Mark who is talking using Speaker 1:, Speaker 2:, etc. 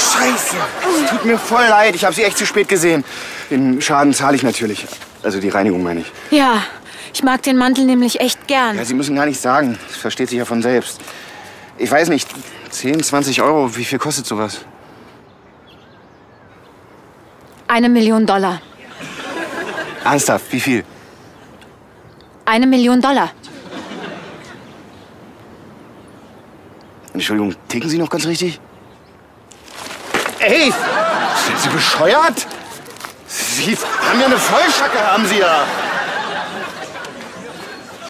Speaker 1: Es tut mir voll leid. Ich habe Sie echt zu spät gesehen. Den Schaden zahle ich natürlich. Also die Reinigung meine ich.
Speaker 2: Ja, ich mag den Mantel nämlich echt gern.
Speaker 1: Ja, Sie müssen gar nicht sagen. Das versteht sich ja von selbst. Ich weiß nicht, 10, 20 Euro, wie viel kostet sowas?
Speaker 2: Eine Million Dollar.
Speaker 1: Ernsthaft, wie viel?
Speaker 2: Eine Million Dollar.
Speaker 1: Entschuldigung, ticken Sie noch ganz richtig? Ey, sind Sie bescheuert? Sie haben ja eine Vollschacke, haben Sie ja.